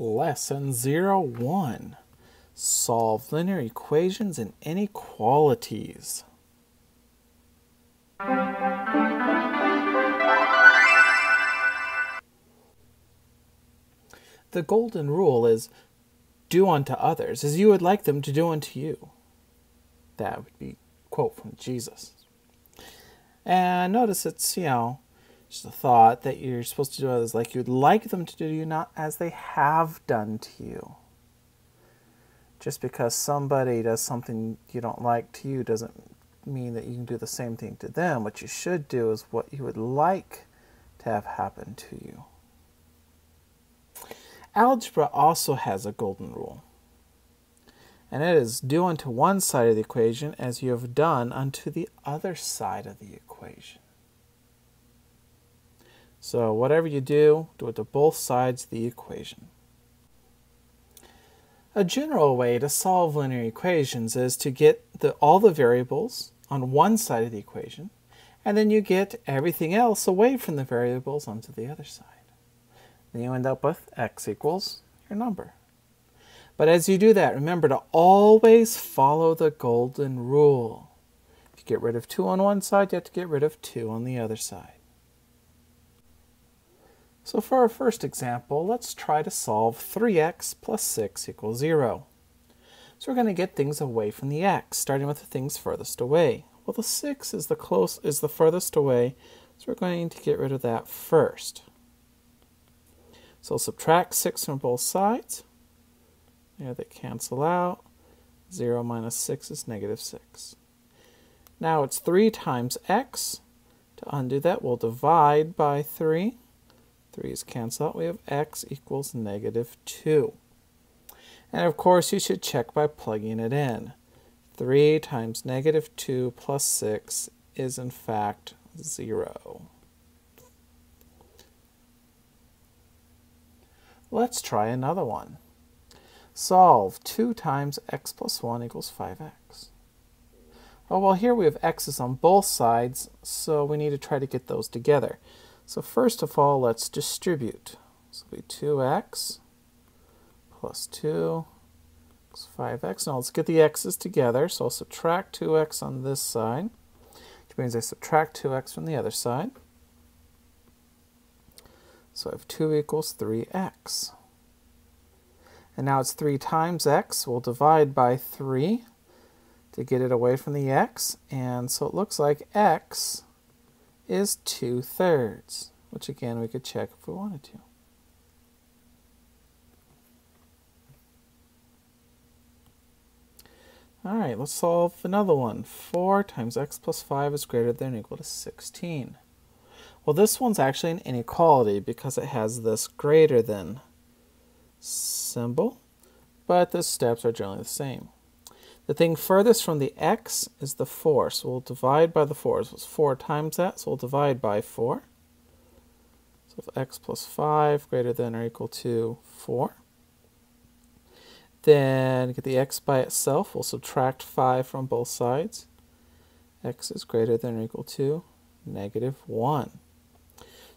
Lesson 01 Solve linear equations and inequalities. The golden rule is do unto others as you would like them to do unto you. That would be quote from Jesus. And notice it's, you know, just a thought that you're supposed to do others like you'd like them to do to you, not as they have done to you. Just because somebody does something you don't like to you doesn't mean that you can do the same thing to them. What you should do is what you would like to have happen to you. Algebra also has a golden rule, and it is do unto one side of the equation as you have done unto the other side of the equation. So whatever you do, do it to both sides of the equation. A general way to solve linear equations is to get the, all the variables on one side of the equation, and then you get everything else away from the variables onto the other side. Then you end up with x equals your number. But as you do that, remember to always follow the golden rule. If you get rid of 2 on one side, you have to get rid of 2 on the other side. So for our first example, let's try to solve 3x plus 6 equals 0. So we're going to get things away from the x, starting with the things furthest away. Well, the 6 is the close is the furthest away, so we're going to get rid of that first. So subtract 6 from both sides. There they cancel out. 0 minus 6 is negative 6. Now it's 3 times x. To undo that, we'll divide by 3. 3's cancel out. We have x equals negative 2. And of course, you should check by plugging it in. 3 times negative 2 plus 6 is in fact 0. Let's try another one. Solve 2 times x plus 1 equals 5x. Oh, well, here we have x's on both sides, so we need to try to get those together. So first of all, let's distribute. So it'll be 2x plus 2 is 5x. Now let's get the x's together. So I'll subtract 2x on this side, which means I subtract 2x from the other side. So I have 2 equals 3x. And now it's 3 times x. We'll divide by 3 to get it away from the x. And so it looks like x is 2 thirds, which again we could check if we wanted to. All right, let's solve another one. 4 times x plus 5 is greater than or equal to 16. Well, this one's actually an inequality because it has this greater than symbol, but the steps are generally the same. The thing furthest from the x is the 4, so we'll divide by the 4. So it's 4 times that, so we'll divide by 4. So if x plus 5 greater than or equal to 4. Then get the x by itself, we'll subtract 5 from both sides. x is greater than or equal to negative 1.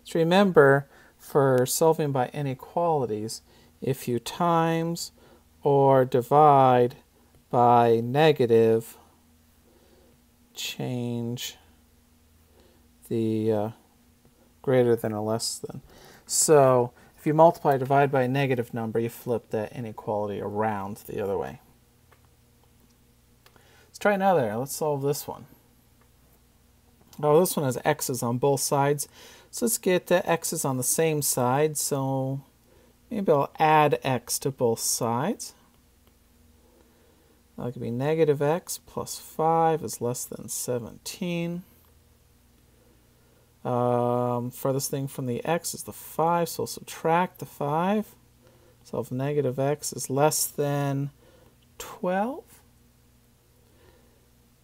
So remember, for solving by inequalities, if you times or divide by negative, change the uh, greater than or less than. So if you multiply divide by a negative number, you flip that inequality around the other way. Let's try another. Let's solve this one. Oh, this one has x's on both sides. So let's get the x's on the same side. So maybe I'll add x to both sides. That could be negative x plus 5 is less than 17. Um, furthest thing from the x is the 5, so subtract the 5. So if negative x is less than 12,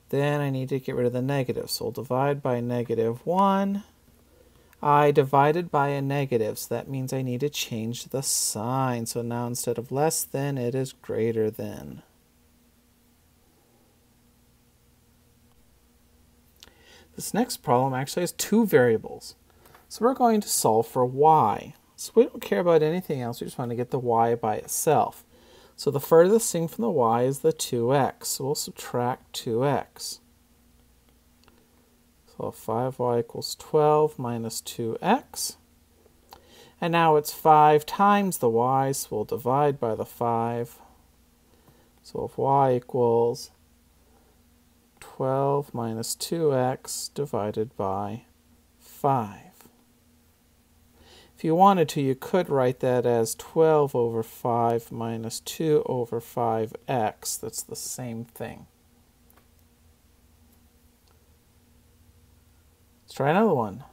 then I need to get rid of the negative. So I'll divide by negative 1. I divided by a negative, so that means I need to change the sign. So now instead of less than, it is greater than. This next problem actually has two variables. So we're going to solve for y. So we don't care about anything else. We just want to get the y by itself. So the furthest thing from the y is the 2x. So we'll subtract 2x. So 5y equals 12 minus 2x. And now it's 5 times the y, so we'll divide by the 5. So if y equals 12 minus 2x divided by 5. If you wanted to, you could write that as 12 over 5 minus 2 over 5x. That's the same thing. Let's try another one.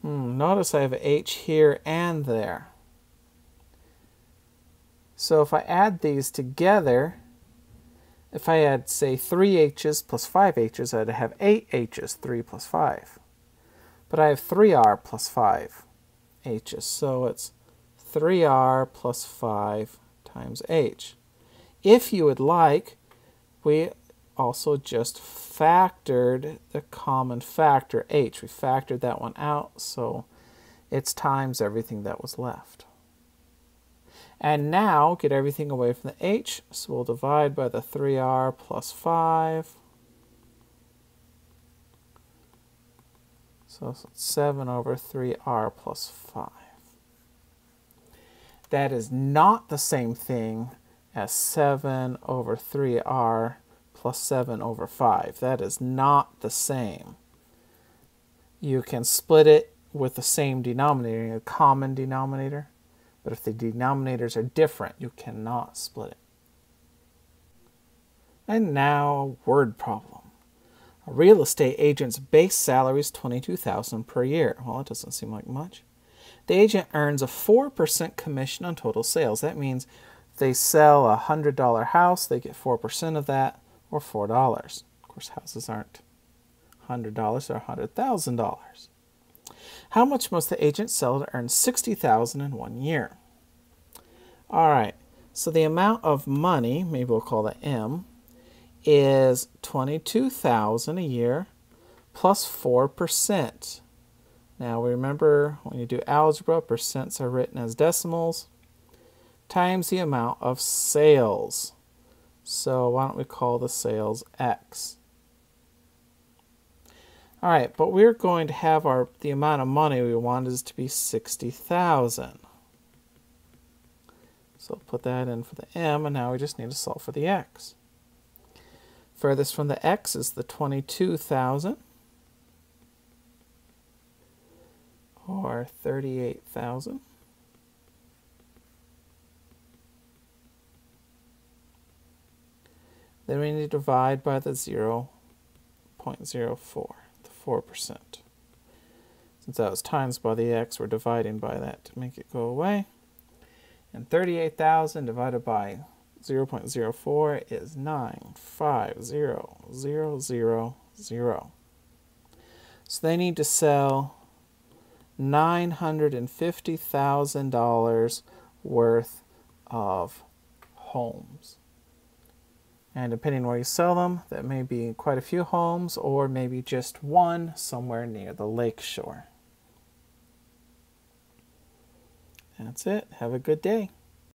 Hmm, notice I have h here and there. So if I add these together, if I had, say, 3 h's plus 5 h's, I'd have 8 h's, 3 plus 5. But I have 3r plus 5 h's. So it's 3r plus 5 times h. If you would like, we also just factored the common factor h. We factored that one out, so it's times everything that was left. And now, get everything away from the h, so we'll divide by the 3r plus 5. So 7 over 3r plus 5. That is not the same thing as 7 over 3r plus 7 over 5. That is not the same. You can split it with the same denominator, a common denominator, but if the denominators are different, you cannot split it. And now, word problem. A real estate agent's base salary is 22000 per year. Well, that doesn't seem like much. The agent earns a 4% commission on total sales. That means they sell a $100 house, they get 4% of that, or $4. Of course, houses aren't $100, they're $100,000. How much must the agent sell to earn 60000 in one year? All right, so the amount of money, maybe we'll call that M, is 22,000 a year plus 4%. Now remember when you do algebra, percents are written as decimals times the amount of sales. So why don't we call the sales X? All right, but we're going to have our the amount of money we want is to be 60,000. So put that in for the M, and now we just need to solve for the X. Furthest from the x is the 22,000 or 38,000. Then we need to divide by the 0 0.04, the 4%. Since that was times by the x, we're dividing by that to make it go away. And 38,000 divided by 0.04 is 950,000. So they need to sell $950,000 worth of homes. And depending where you sell them, that may be quite a few homes or maybe just one somewhere near the lake shore. That's it. Have a good day.